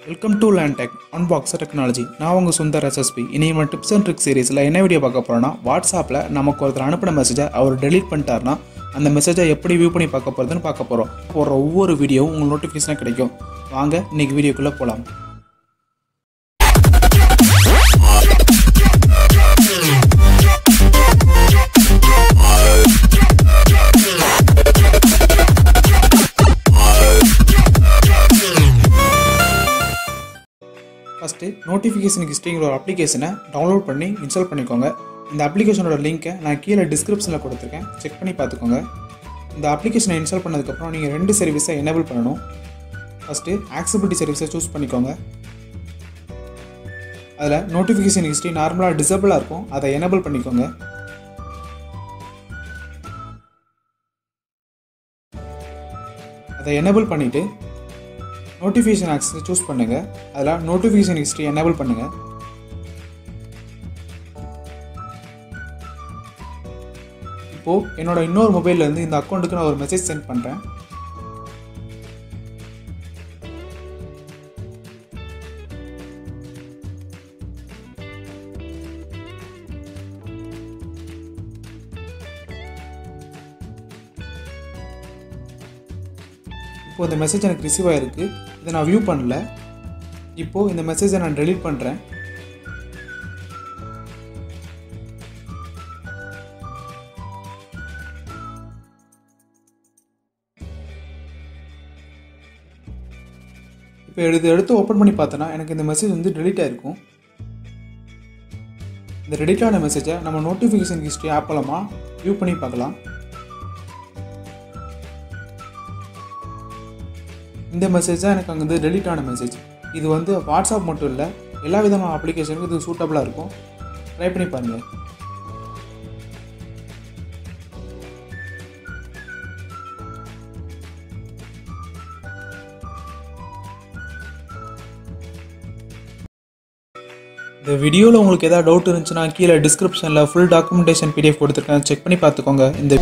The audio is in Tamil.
வெல்கம் டு லேண்டெக் அன்பாக்ஸ் டெக்னாலஜி நான் உங்கள் சுந்தர் எஸ்எஸ்பி இனி நம்ம டிப்ஸ் அண்ட் ட்ரிக் சீரிஸில் என்ன வீடியோ பார்க்க போகிறோன்னா வாட்ஸ்அப்பில் நமக்கு ஒருத்தர் அனுப்பின மெசேஜை அவர் டெலீட் பண்ணிட்டாருன்னா அந்த மெசேஜை எப்படி வியூ பண்ணி பார்க்க போகிறதுன்னு பார்க்க போகிறோம் போடுற ஒவ்வொரு வீடியோவும் உங்களுக்கு நோட்டிஃபிகேஷனாக கிடைக்கும். வாங்க இன்றைக்கி வீடியோக்குள்ளே போகலாம் ஃபஸ்ட்டு நோட்டிஃபிகேஷன் ஹிஸ்ட்ரிங்கிற ஒரு அப்ளிகேஷனை டவுன்லோட் பண்ணி இன்ஸ்டால் பண்ணிக்கோங்க. இந்த அப்ளிகேஷனோட லிங்க்கை நான் கீழே டிஸ்கிரிப்ஷனில் கொடுத்துருக்கேன். செக் பண்ணி பார்த்துக்கோங்க. இந்த அப்ளிகேஷனை இன்ஸ்டால் பண்ணதுக்கப்புறம் நீங்கள் ரெண்டு சர்வீஸை எனேபிள் பண்ணணும். ஃபஸ்ட்டு ஆக்சபிலிட்டி சர்வீஸை சூஸ் பண்ணிக்கோங்க. அதில் நோட்டிஃபிகேஷன் ஹிஸ்ட்ரி நார்மலாக டிசபிளாக இருக்கும். அதை எனேபிள் பண்ணிக்கோங்க. அதை எனேபிள் பண்ணிவிட்டு நோட்டிஃபிகேஷன் ஆக்சஸை சூஸ் பண்ணுங்கள் அதில் நோட்டிஃபிகேஷன் ஹிஸ்ட்ரி எனேபிள் பண்ணுங்கள் இப்போது என்னோட இன்னொரு மொபைல்லேருந்து இந்த அக்கௌண்ட்டுக்கு நான் ஒரு மெசேஜ் சென்ட் பண்ணுறேன் இப்போ இந்த மெசேஜ் எனக்கு ரிசீவ் ஆகிருக்கு இதை நான் வியூ பண்ணல. இப்போது இந்த மெசேஜை நான் டெலீட் பண்ணுறேன் இப்போ எடுத்து எடுத்து ஓப்பன் பண்ணி பார்த்தோன்னா எனக்கு இந்த மெசேஜ் வந்து டெலீட் ஆகிருக்கும் இந்த டெலீட் ஆன மெசேஜை நம்ம நோட்டிஃபிகேஷன் ஹிஸ்ட்ரி ஆப் மூலமாக வியூ பண்ணி பார்க்கலாம். இந்த மெசேஜ் தான் எனக்கு அங்கே வந்து டெலிட் ஆன மெசேஜ் இது வந்து வாட்ஸ்அப் மட்டும் இல்லை எல்லா விதமான அப்ளிகேஷனுக்கும் இது சூட்டபுளாக இருக்கும். ட்ரை பண்ணி பாருங்கள் இந்த வீடியோவில் உங்களுக்கு ஏதாவது டவுட் இருந்துச்சுன்னா கீழே டிஸ்கிரிப்ஷனில் ஃபுல் டாக்குமெண்டேஷன் பிடிஎஃப் கொடுத்துருக்கேன். செக் பண்ணி பார்த்துக்கோங்க. இந்த